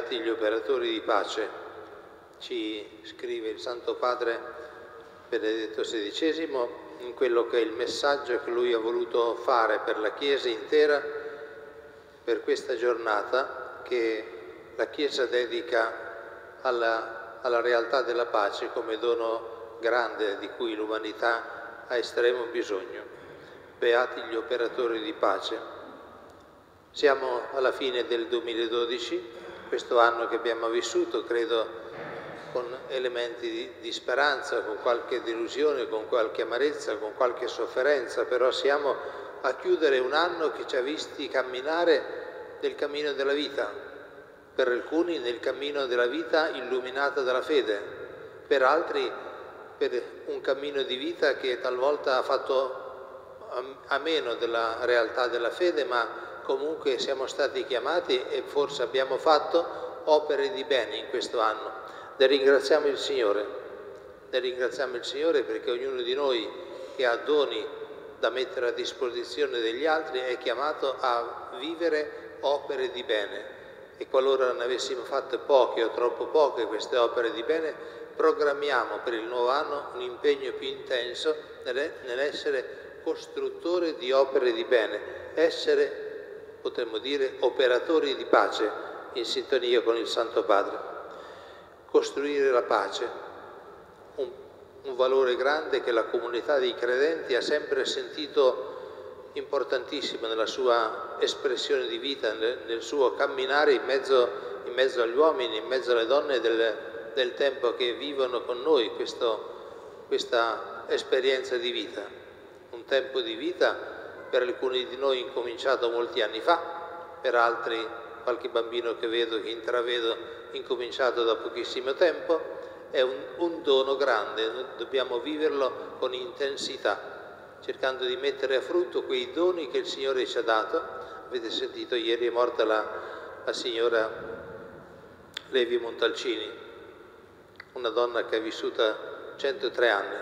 Beati gli operatori di pace, ci scrive il Santo Padre Benedetto XVI in quello che è il messaggio che lui ha voluto fare per la Chiesa intera per questa giornata che la Chiesa dedica alla, alla realtà della pace come dono grande di cui l'umanità ha estremo bisogno. Beati gli operatori di pace. Siamo alla fine del 2012 questo anno che abbiamo vissuto, credo con elementi di, di, speranza, con qualche delusione, con qualche amarezza, con qualche sofferenza, però siamo a chiudere un anno che ci ha visti camminare nel cammino della vita, per alcuni nel cammino della vita illuminata dalla fede, per altri per un cammino di vita che talvolta ha fatto a meno della realtà della fede, ma comunque siamo stati chiamati e forse abbiamo fatto opere di bene in questo anno. Ne ringraziamo il Signore, ne ringraziamo il Signore perché ognuno di noi che ha doni da mettere a disposizione degli altri è chiamato a vivere opere di bene e qualora ne avessimo fatte poche o troppo poche queste opere di bene, programmiamo per il nuovo anno un impegno più intenso nell'essere costruttore di opere di bene, essere potremmo dire, operatori di pace in sintonia con il Santo Padre. Costruire la pace, un, un valore grande che la comunità dei credenti ha sempre sentito importantissimo nella sua espressione di vita, nel, nel suo camminare in mezzo, in mezzo, agli uomini, in mezzo alle donne del, del tempo che vivono con noi questo, questa esperienza di vita. Un tempo di vita per alcuni di noi incominciato molti anni fa, per altri qualche bambino che vedo, che intravedo, incominciato da pochissimo tempo, è un, un dono grande, dobbiamo viverlo con intensità, cercando di mettere a frutto quei doni che il Signore ci ha dato. Avete sentito, ieri è morta la, la signora Levi Montalcini, una donna che ha vissuto 103 anni,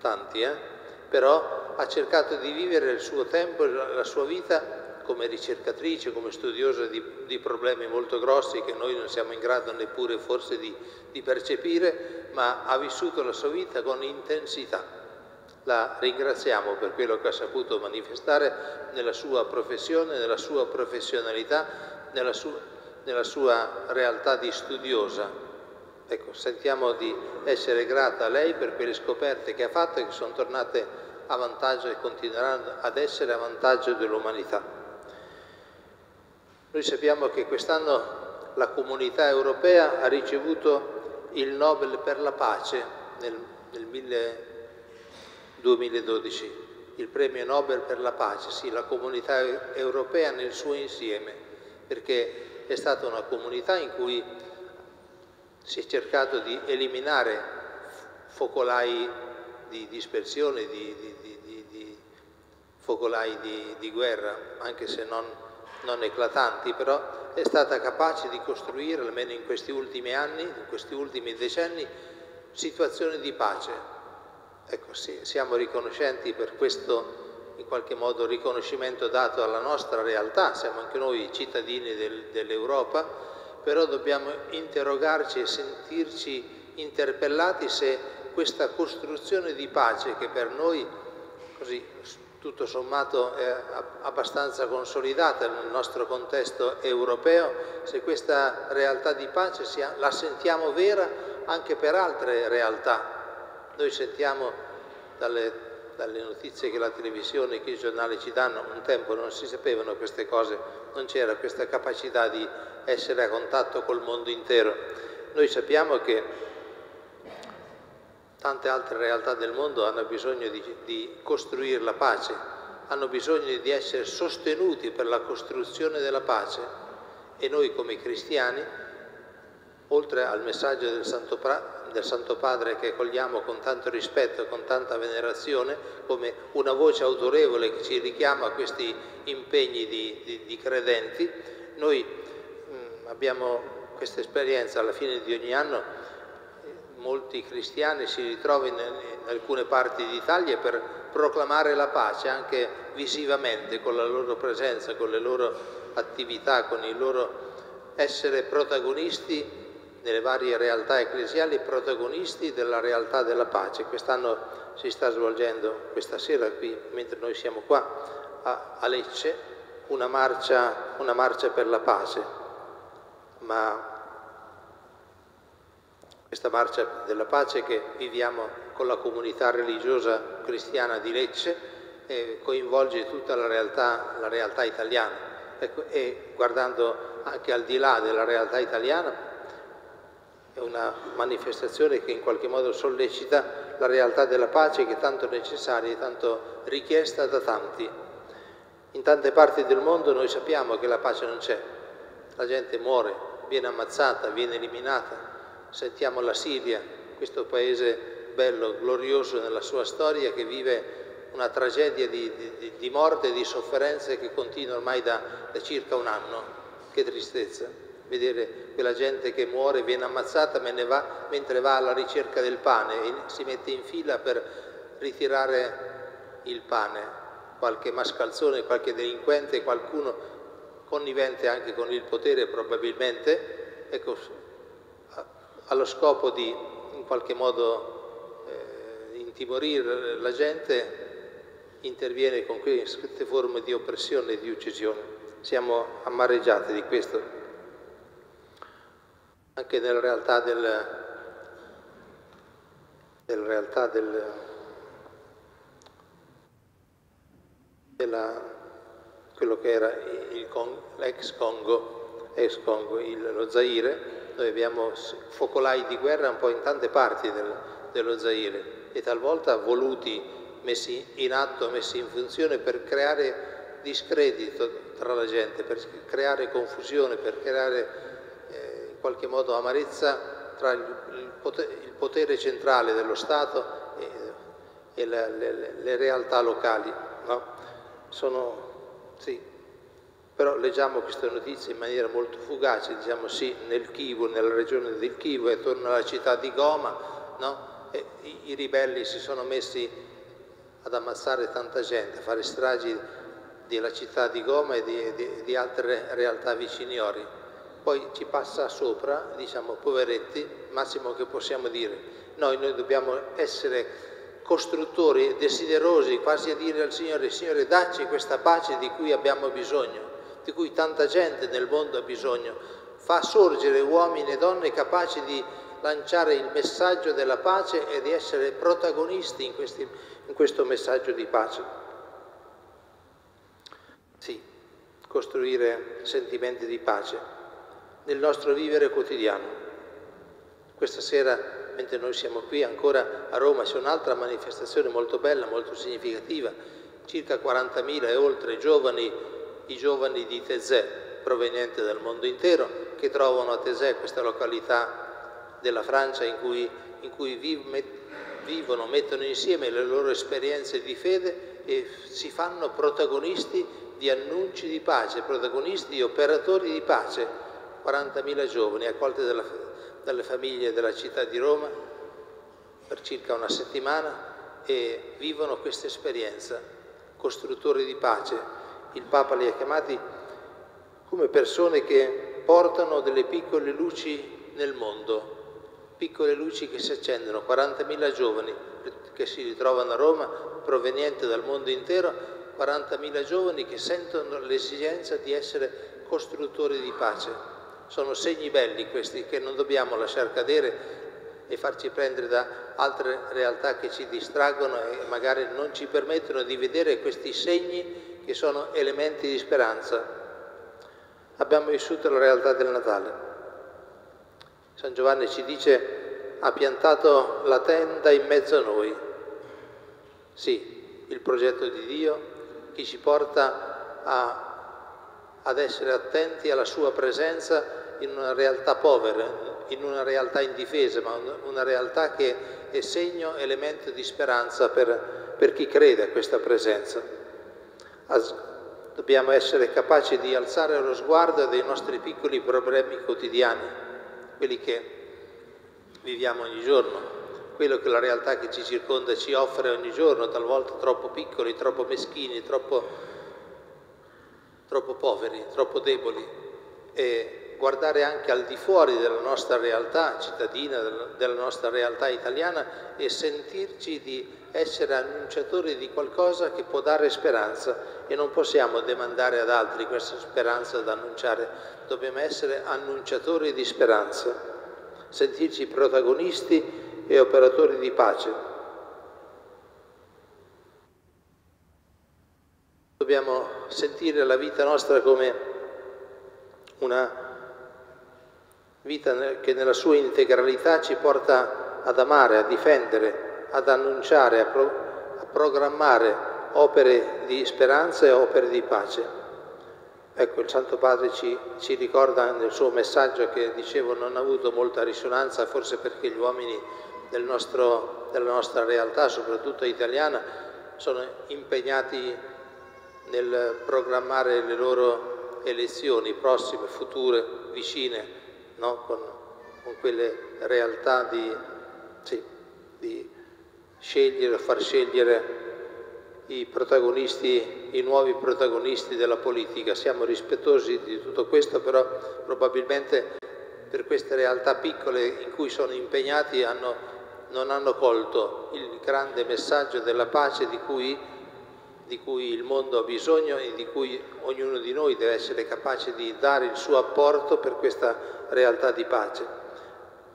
tanti, eh? però ha cercato di vivere il suo tempo, la sua vita come ricercatrice, come studiosa di, di, problemi molto grossi che noi non siamo in grado neppure forse di, di percepire, ma ha vissuto la sua vita con intensità. La ringraziamo per quello che ha saputo manifestare nella sua professione, nella sua professionalità, nella sua, nella sua realtà di studiosa. Ecco, sentiamo di essere grata a lei per quelle scoperte che ha fatto e che sono tornate a vantaggio e continueranno ad essere a vantaggio dell'umanità. Noi sappiamo che quest'anno la comunità europea ha ricevuto il Nobel per la pace nel, nel 2012, il premio Nobel per la pace, sì, la comunità europea nel suo insieme, perché è stata una comunità in cui si è cercato di eliminare focolai di dispersione, di, di, di, di focolai di, guerra, anche se non, non eclatanti, però è stata capace di costruire, almeno in questi ultimi anni, in questi ultimi decenni, situazioni di pace. Ecco, sì, siamo riconoscenti per questo in qualche modo riconoscimento dato alla nostra realtà, siamo anche noi cittadini del, dell'Europa, però dobbiamo interrogarci e sentirci interpellati se questa costruzione di pace che per noi, così tutto sommato, è abbastanza consolidata nel nostro contesto europeo, se questa realtà di pace la sentiamo vera anche per altre realtà. Noi sentiamo dalle, dalle notizie che la televisione, che i giornali ci danno, un tempo non si sapevano queste cose, non c'era questa capacità di essere a contatto col mondo intero. Noi sappiamo che Tante altre realtà del mondo hanno bisogno di, di costruire la pace, hanno bisogno di essere sostenuti per la costruzione della pace. E noi come cristiani, oltre al messaggio del Santo, del Santo Padre che cogliamo con tanto rispetto e con tanta venerazione, come una voce autorevole che ci richiama a questi impegni di, di, di credenti, noi mh, mm, abbiamo questa esperienza alla fine di ogni anno molti cristiani si ritrovino in alcune parti d'Italia per proclamare la pace anche visivamente con la loro presenza, con le loro attività, con i loro essere protagonisti nelle varie realtà ecclesiali, protagonisti della realtà della pace. Quest'anno si sta svolgendo, questa sera qui, mentre noi siamo qua a, a Lecce, una marcia, una marcia per la pace, ma questa marcia della pace che viviamo con la comunità religiosa cristiana di Lecce eh, coinvolge tutta la realtà, la realtà italiana ecco, e guardando anche al di là della realtà italiana è una manifestazione che in qualche modo sollecita la realtà della pace che è tanto necessaria e tanto richiesta da tanti. In tante parti del mondo noi sappiamo che la pace non c'è, la gente muore, viene ammazzata, viene eliminata. Sentiamo la Siria, questo paese bello, glorioso nella sua storia che vive una tragedia di, di, di morte e di sofferenze che continua ormai da, da circa un anno. Che tristezza vedere quella gente che muore, viene ammazzata va, mentre va alla ricerca del pane e si mette in fila per ritirare il pane. Qualche mascalzone, qualche delinquente, qualcuno connivente anche con il potere probabilmente, ecco, allo scopo di in qualche modo eh, intimorire la gente, interviene con queste forme di oppressione e di uccisione. Siamo amareggiati di questo, anche nella realtà del, nella realtà del, della, quello che era l'ex Congo, ex Congo il, lo Zaire, noi abbiamo focolai di guerra un po' in tante parti del, dello Zaire e talvolta voluti, messi in atto, messi in funzione per creare discredito tra la gente, per creare confusione, per creare eh, in qualche modo amarezza tra il, potere, il potere centrale dello Stato e, e le, le, le, realtà locali. No? Sono, sì, però leggiamo queste notizie in maniera molto fugace, diciamo sì, nel Kivu, nella regione del Kivu e attorno alla città di Goma, no? i, i, ribelli si sono messi ad ammazzare tanta gente, a fare stragi della città di Goma e di, di, di altre realtà viciniori. Poi ci passa sopra, diciamo, poveretti, massimo che possiamo dire. Noi, noi dobbiamo essere costruttori desiderosi, quasi a dire al Signore, Signore, dacci questa pace di cui abbiamo bisogno di cui tanta gente nel mondo ha bisogno, fa sorgere uomini e donne capaci di lanciare il messaggio della pace e di essere protagonisti in, questi, in questo messaggio di pace. Sì, costruire sentimenti di pace nel nostro vivere quotidiano. Questa sera, mentre noi siamo qui ancora a Roma, c'è un'altra manifestazione molto bella, molto significativa, circa 40.000 e oltre giovani i giovani di Tezè, provenienti dal mondo intero, che trovano a Tezè, questa località della Francia in cui, in cui vivono, mettono insieme le loro esperienze di fede e si fanno protagonisti di annunci di pace, protagonisti, operatori di pace. 40.000 giovani accolti dalla, dalle famiglie della città di Roma per circa una settimana e vivono questa esperienza, costruttori di pace, il Papa li ha chiamati come persone che portano delle piccole luci nel mondo, piccole luci che si accendono, 40.000 giovani che si ritrovano a Roma, provenienti dal mondo intero, 40.000 giovani che sentono l'esigenza di essere costruttori di pace. Sono segni belli questi che non dobbiamo lasciar cadere e farci prendere da altre realtà che ci distraggono e magari non ci permettono di vedere questi segni che sono elementi di speranza. Abbiamo vissuto la realtà del Natale. San Giovanni ci dice ha piantato la tenda in mezzo a noi. Sì, il progetto di Dio che ci porta a, ad essere attenti alla sua presenza in una realtà povera, in una realtà indifesa, ma una realtà che è segno, elemento di speranza per, per chi crede a questa presenza. Dobbiamo essere capaci di alzare lo sguardo dei nostri piccoli problemi quotidiani, quelli che viviamo ogni giorno, quello che la realtà che ci circonda ci offre ogni giorno, talvolta troppo piccoli, troppo meschini, troppo, troppo poveri, troppo deboli. E guardare anche al di fuori della nostra realtà cittadina, della nostra realtà italiana e sentirci di essere annunciatori di qualcosa che può dare speranza e non possiamo demandare ad altri questa speranza da annunciare, dobbiamo essere annunciatori di speranza, sentirci protagonisti e operatori di pace. Dobbiamo sentire la vita nostra come una vita che nella sua integralità ci porta ad amare, a difendere, ad annunciare, a, pro- a programmare opere di speranza e opere di pace. Ecco, il Santo Padre ci, ci, ricorda nel suo messaggio che, dicevo, non ha avuto molta risonanza, forse perché gli uomini del nostro, della nostra realtà, soprattutto italiana, sono impegnati nel programmare le loro elezioni prossime, future, vicine, no? con, con, quelle realtà di, sì, di scegliere, far scegliere i protagonisti, i nuovi protagonisti della politica. Siamo rispettosi di tutto questo, però probabilmente per queste realtà piccole in cui sono impegnati hanno, non hanno colto il grande messaggio della pace di cui, di cui il mondo ha bisogno e di cui ognuno di noi deve essere capace di dare il suo apporto per questa realtà di pace,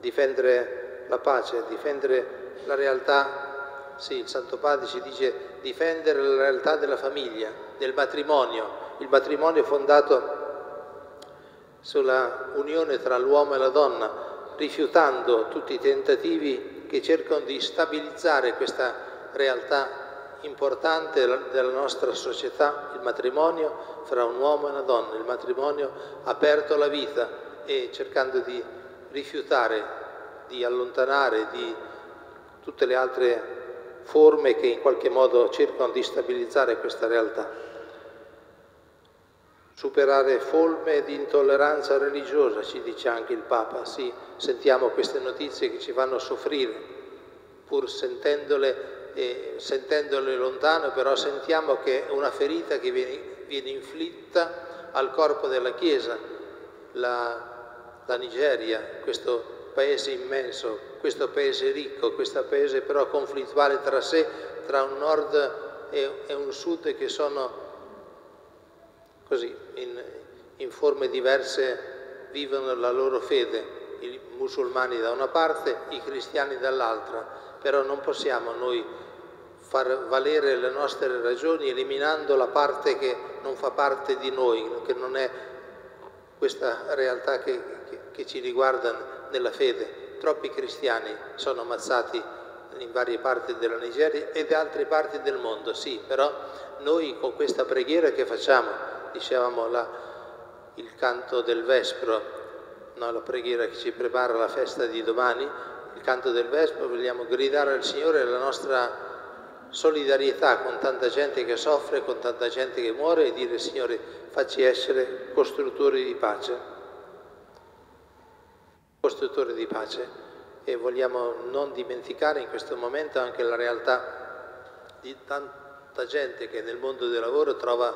difendere la pace, difendere la realtà, sì, il Santo Padre ci dice difendere la realtà della famiglia, del matrimonio, il matrimonio fondato sulla unione tra l'uomo e la donna, rifiutando tutti i tentativi che cercano di stabilizzare questa realtà importante della nostra società, il matrimonio fra un uomo e una donna, il matrimonio aperto alla vita, e cercando di rifiutare, di allontanare di tutte le altre forme che in qualche modo cercano di stabilizzare questa realtà. Superare forme di intolleranza religiosa, ci dice anche il Papa. Sì, sentiamo queste notizie che ci fanno soffrire, pur sentendole, eh, sentendole lontano, però sentiamo che è una ferita che viene, viene inflitta al corpo della Chiesa. La, la Nigeria, questo paese immenso, questo paese ricco, questo paese però conflittuale tra sé, tra un nord e, un sud che sono così, in, in forme diverse, vivono la loro fede, i musulmani da una parte, i cristiani dall'altra, però non possiamo noi far valere le nostre ragioni eliminando la parte che non fa parte di noi, che non è questa realtà che, che, che ci riguarda nella fede. Troppi cristiani sono ammazzati in varie parti della Nigeria e da altre parti del mondo, sì, però noi con questa preghiera che facciamo, dicevamo la, il canto del Vespro, no, la preghiera che ci prepara la festa di domani, il canto del Vespro, vogliamo gridare al Signore la nostra solidarietà con tanta gente che soffre, con tanta gente che muore e dire Signore facci essere costruttori di pace. Costruttori di pace e vogliamo non dimenticare in questo momento anche la realtà di tanta gente che nel mondo del lavoro trova,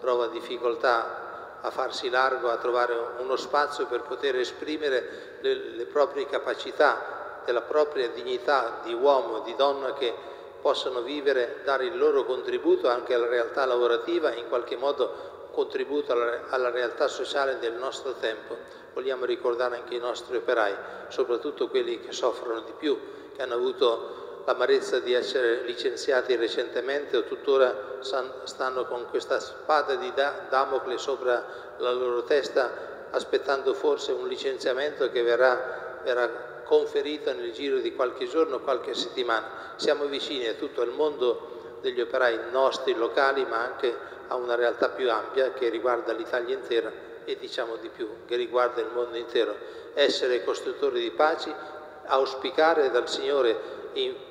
trova difficoltà a farsi largo, a trovare uno spazio per poter esprimere le, le proprie capacità, della propria dignità di uomo, di donna che possano vivere, dare il loro contributo anche alla realtà lavorativa, in qualche modo contributo alla, alla realtà sociale del nostro tempo. Vogliamo ricordare anche i nostri operai, soprattutto quelli che soffrono di più, che hanno avuto l'amarezza di essere licenziati recentemente o tuttora stanno con questa spada di Damocle sopra la loro testa, aspettando forse un licenziamento che verrà, verrà conferita nel giro di qualche giorno, qualche settimana. Siamo vicini a tutto il mondo degli operai nostri, locali, ma anche a una realtà più ampia che riguarda l'Italia intera e diciamo di più, che riguarda il mondo intero. Essere costruttori di pace, auspicare dal Signore,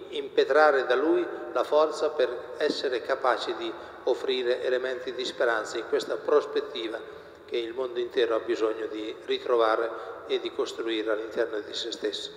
impetrare da Lui la forza per essere capaci di offrire elementi di speranza in questa prospettiva che il mondo intero ha bisogno di ritrovare e di costruire all'interno di se stesso.